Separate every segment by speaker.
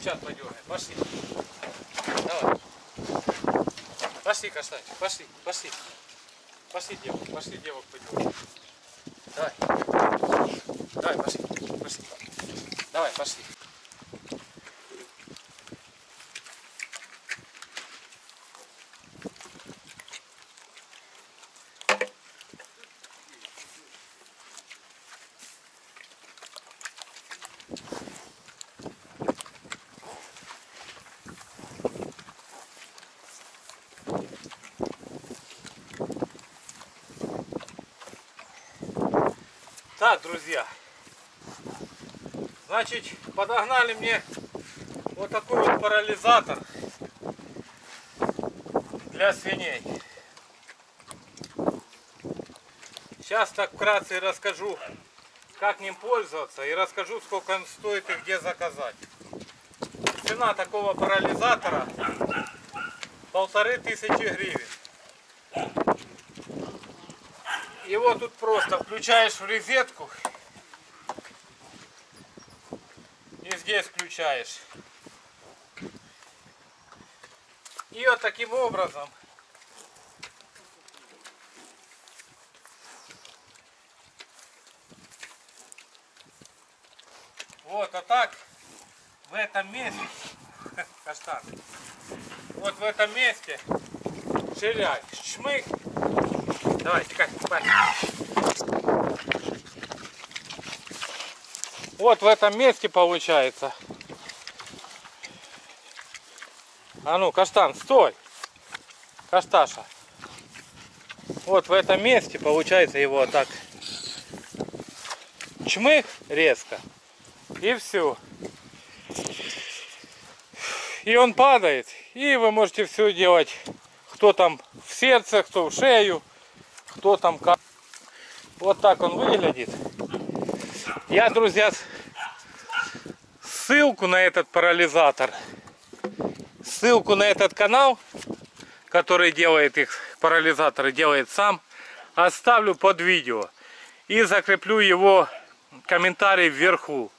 Speaker 1: девчат подергай. Пошли. Давай. Пошли, каштанчик, пошли, пошли. Пошли, девок, пошли, девок подергай. Давай. Давай, пошли, пошли. Давай, пошли. Так, друзья, значит, подогнали мне вот такой вот парализатор для свиней. Сейчас так вкратце расскажу, как ним пользоваться и расскажу, сколько он стоит и где заказать. Цена такого парализатора полторы тысячи гривен. Его тут просто включаешь в розетку и здесь включаешь. И вот таким образом. Вот, а так в этом месте, каштан, вот в этом месте ширять, шмык, давай, тикай, давай. Вот в этом месте получается. А ну, каштан, стой! Кашташа. Вот в этом месте получается его так чмых резко. И все. И он падает. И вы можете все делать. Кто там в сердце, кто в шею, кто там как. Вот так он выглядит. Я, друзья, ссылку на этот парализатор, ссылку на этот канал, который делает их парализаторы, делает сам, оставлю под видео. И закреплю его комментарий вверху.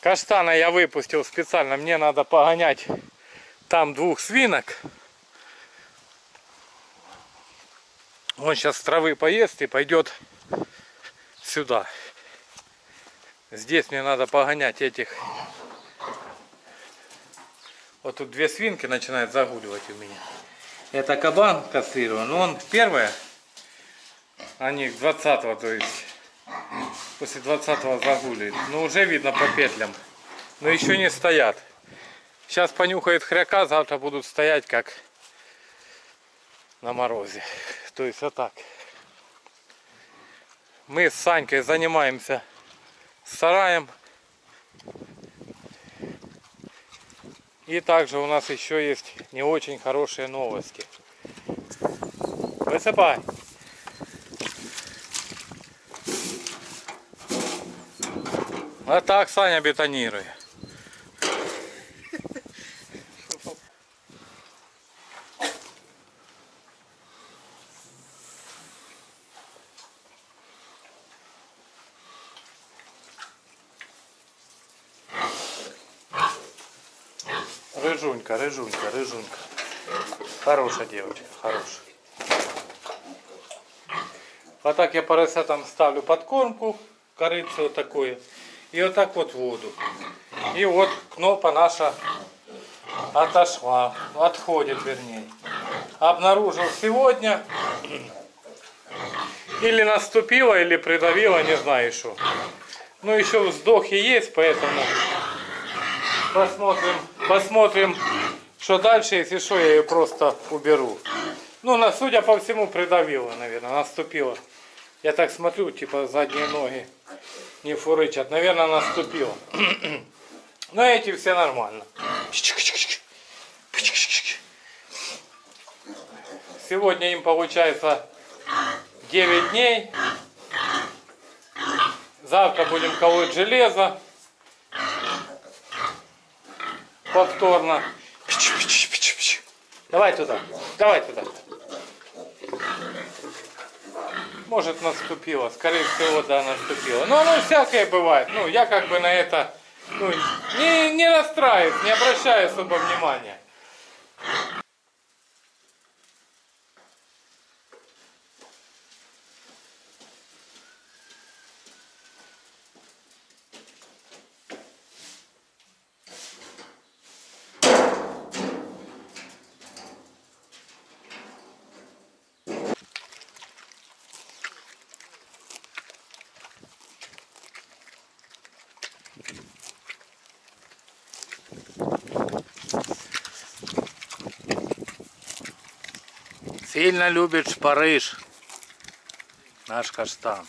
Speaker 1: Каштана я выпустил специально. Мне надо погонять там двух свинок. Он сейчас травы поест и пойдет сюда. Здесь мне надо погонять этих. Вот тут две свинки начинают загуливать у меня. Это кабан кастрирован. Он первое. Они 20-го, то есть после 20-го загуливает. Но уже видно по петлям. Но еще не стоят. Сейчас понюхает хряка, завтра будут стоять как на морозе. То есть вот так. Мы с Санькой занимаемся сараем. И также у нас еще есть не очень хорошие новости. Высыпай. Вот так Саня бетонирует. Рыжунька, рыжунька, рыжунька. Хорошая девочка, хорошая. А так я поросятам ставлю подкормку, корыце вот такое. И вот так вот воду. И вот кнопа наша отошла, отходит вернее. Обнаружил сегодня. Или наступила, или придавила, не знаю что. Ну еще вздохи есть, поэтому посмотрим, посмотрим, Что дальше, если что, я ее просто уберу. Ну, на, судя по всему, придавило, наверное, наступило. Я так смотрю, типа задние ноги не фурычат. Наверное, наступило. Но эти все нормально. Сегодня им получается 9 дней. Завтра будем колоть железо. Повторно. Давай туда. Давай туда. Может наступило. Скорее всего, да, наступило. Но оно всякое бывает. Ну, я как бы на это ну, не, не расстраиваюсь, не обращаю особо внимания. Сильно любит шпарыш. Наш каштан.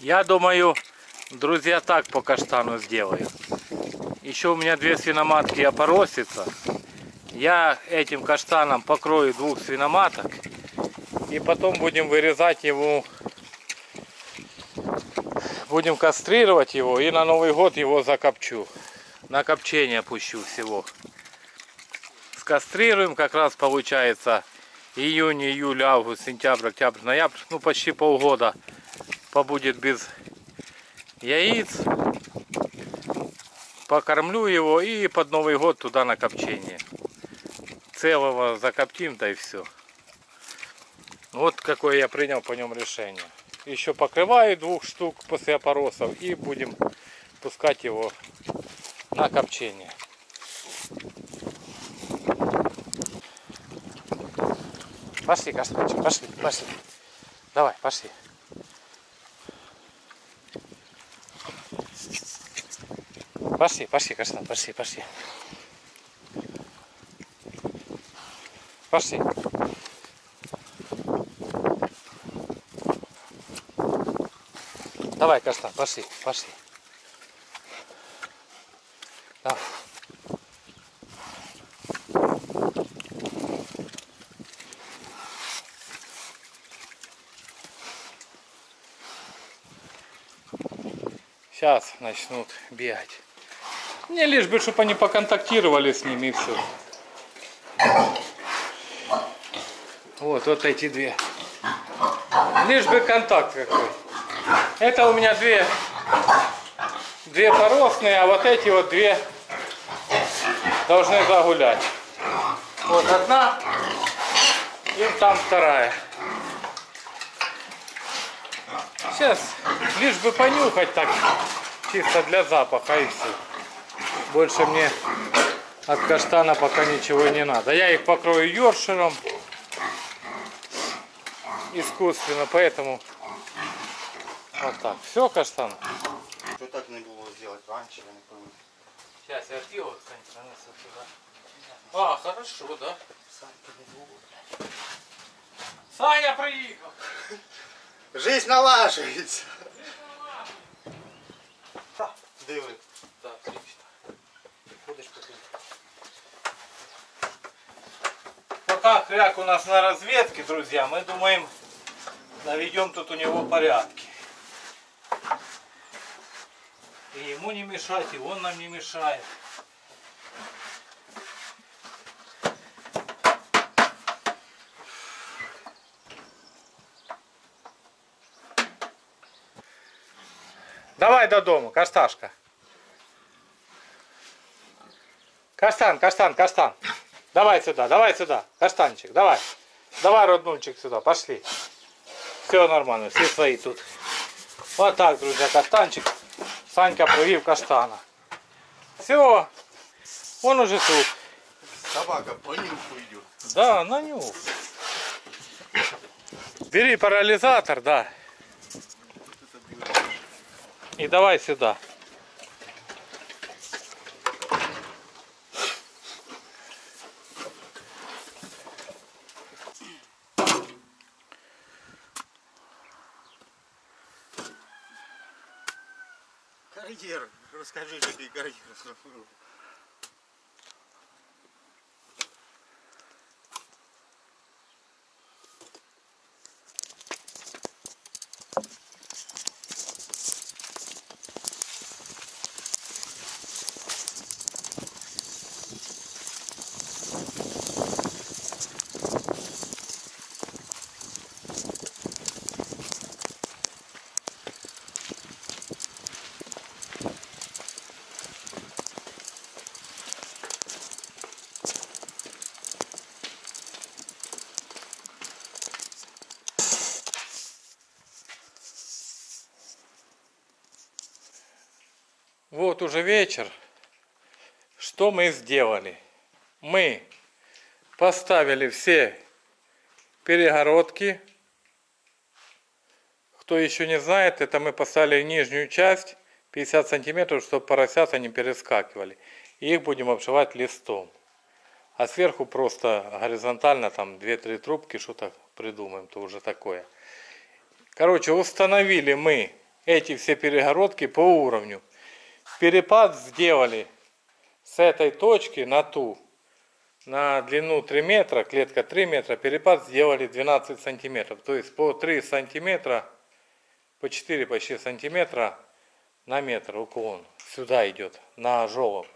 Speaker 1: Я думаю, друзья, так по каштану сделаю. Еще у меня две свиноматки опоросятся. Я этим каштаном покрою двух свиноматок. И потом будем вырезать его. Будем кастрировать его. И на Новый год его закопчу. На копчение пущу всего кастрируем, как раз получается июнь, июль, август, сентябрь, октябрь, ноябрь, ну почти полгода побудет без яиц. Покормлю его и под Новый год туда на копчение. Целого закоптим, да и все. Вот какое я принял по нем решение. Еще покрываю двух штук после опоросов и будем пускать его на копчение. Пошли, каштанчик, пошли, пошли. Давай, пошли. Пошли, пошли, каштан, пошли, пошли. Пошли. Давай, каштан, пошли, пошли. Давай. Сейчас начнут бегать. Мне лишь бы, чтобы они поконтактировали с ними и все. Вот, вот эти две. Лишь бы контакт какой. Это у меня две, две поросные, а вот эти вот две должны загулять. Вот одна и там вторая. Сейчас лишь бы понюхать так, чисто для запаха и все. Больше мне от каштана пока ничего не надо. Я их покрою ёршером искусственно, поэтому вот так. Все, каштан?
Speaker 2: Що так не було зробити раніше, я не пам'ятаю.
Speaker 1: Сейчас я пиво, кстати, принесу туда. А, хорошо, да? Саня приехал.
Speaker 2: Жизнь налажується. Диви. Ходиш.
Speaker 1: Пока хряк у нас на разведке, друзья, мы думаем, наведем тут у него порядки. И ему не мешать, и он нам не мешает. Давай до дому, кашташка. Каштан, каштан, каштан. Давай сюда, давай сюда. Каштанчик, давай. Давай, роднульчик, сюда, пошли. Все нормально, все свои тут. Вот так, друзья, каштанчик. Санька привив каштана. Все, он уже тут.
Speaker 2: Собака по нюху йде.
Speaker 1: Да, на нюх. Бери парализатор, да. И давай сюда.
Speaker 2: Карьер. Расскажи, какие карьеры.
Speaker 1: Вот уже вечер. Что мы сделали? Мы поставили все перегородки. Кто еще не знает, это мы поставили нижнюю часть 50 сантиметров, чтобы поросята не перескакивали. И их будем обшивать листом. А сверху просто горизонтально там 2-3 трубки, что-то придумаем, то уже такое. Короче, установили мы эти все перегородки по уровню. Перепад сделали с этой точки на ту, на длину 3 метра, клетка 3 метра, перепад сделали 12 сантиметров. То есть по 3 сантиметра, по 4 почти сантиметра на метр уклон. Сюда идет, на жолоб.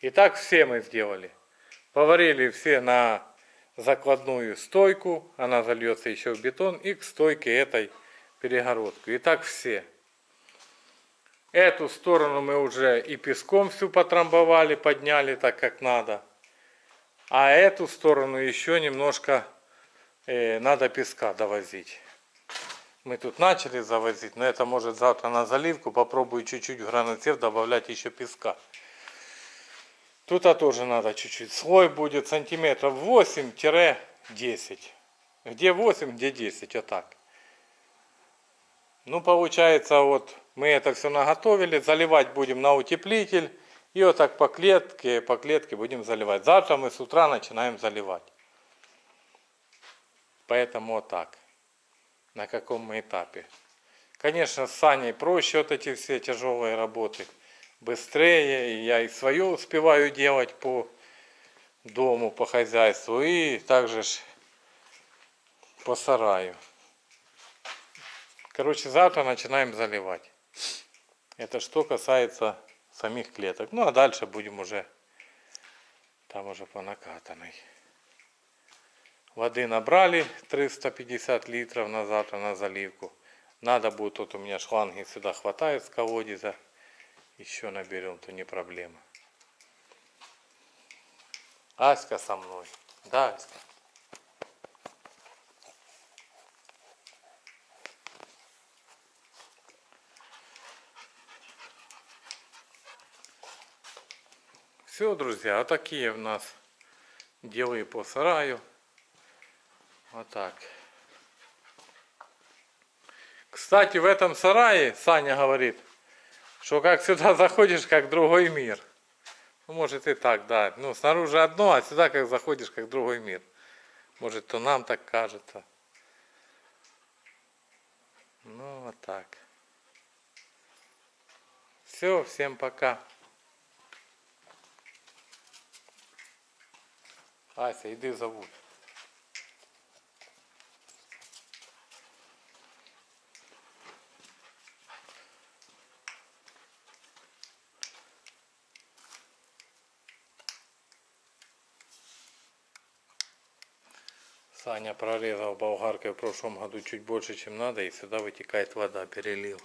Speaker 1: И так все мы сделали. Поварили все на закладную стойку, она зальется еще в бетон, и к стойке этой перегородку. И так все. Эту сторону мы уже и песком всю потрамбовали, подняли так как надо. А эту сторону еще немножко э, надо песка довозить. Мы тут начали завозить, но это может завтра на заливку. Попробую чуть-чуть в добавлять еще песка. Тут а тоже надо чуть-чуть. Слой будет сантиметров 8-10. Где 8, где 10, вот так. Ну, получается, вот мы это все наготовили. Заливать будем на утеплитель. И вот так по клетке, по клетке будем заливать. Завтра мы с утра начинаем заливать. Поэтому вот так. На каком мы этапе. Конечно, с Саней проще вот эти все тяжелые работы. Быстрее. И я и свое успеваю делать по дому, по хозяйству. И также ж по сараю. Короче, завтра начинаем заливать. Это что касается самих клеток. Ну а дальше будем уже там уже по накатанной. Воды набрали 350 литров на завтра на заливку. Надо будет, тут у меня шланги сюда хватает с колодеза. Еще наберем, то не проблема. Аська со мной. Да, Аська. Все, друзья, вот такие у нас дела по сараю. Вот так. Кстати, в этом сарае, Саня говорит, что как сюда заходишь, как другой мир. Ну, может и так, да. Ну, снаружи одно, а сюда как заходишь, как другой мир. Может, то нам так кажется. Ну, вот так. Все, всем пока. Ася, йди зовут. Саня прорезал болгаркой в прошлом году чуть больше, чем надо, и сюда вытекает вода, перелил.